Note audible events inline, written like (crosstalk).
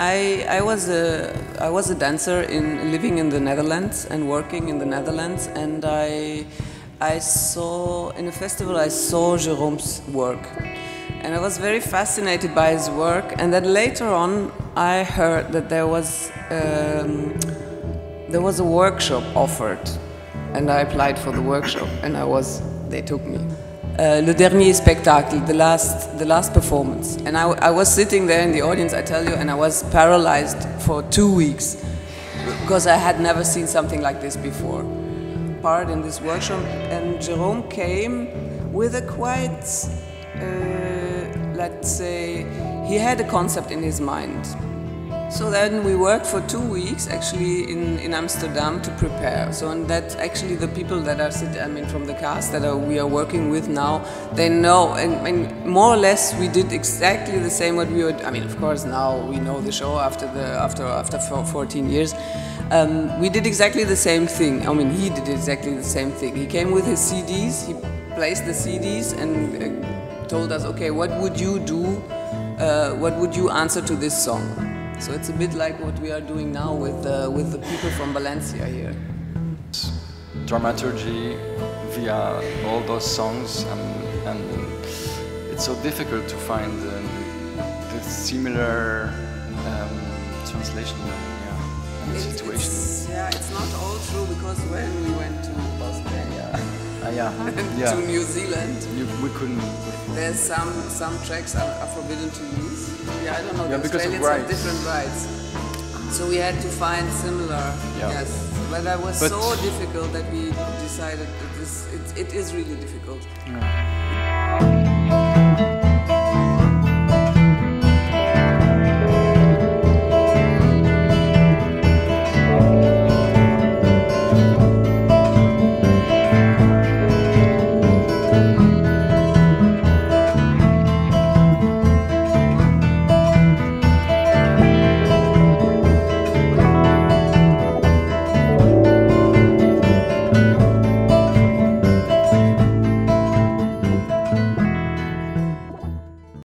I, I was a I was a dancer in living in the Netherlands and working in the Netherlands, and I I saw in a festival I saw Jérôme's work, and I was very fascinated by his work. And then later on, I heard that there was um, there was a workshop offered, and I applied for the workshop, and I was they took me. Uh, Le Dernier Spectacle, the last, the last performance. And I, I was sitting there in the audience, I tell you, and I was paralyzed for two weeks because I had never seen something like this before. Part in this workshop, and Jérôme came with a quite, uh, let's say, he had a concept in his mind. So then we worked for two weeks actually in, in Amsterdam to prepare. So and that actually the people that are sitting, I mean from the cast that are, we are working with now, they know and, and, more or less we did exactly the same what we would. I mean of course now we know the show after the after after 14 years. Um, we did exactly the same thing. I mean he did exactly the same thing. He came with his CDs. He placed the CDs and uh, told us, okay, what would you do? Uh, what would you answer to this song? So it's a bit like what we are doing now with, uh, with the people from Valencia here. Dramaturgy via all those songs and, and it's so difficult to find um, the similar um, translation yeah, and situation. It's, yeah, it's not all true because when we went to yeah. yeah. (laughs) to New Zealand, you, we couldn't. There's some some tracks are, are forbidden to use. Yeah, I don't know. Yeah, the because of Australians have different rights. So we had to find similar. Yeah. Yes, but that was But- so difficult that we decided that this it, it is really difficult. Yeah.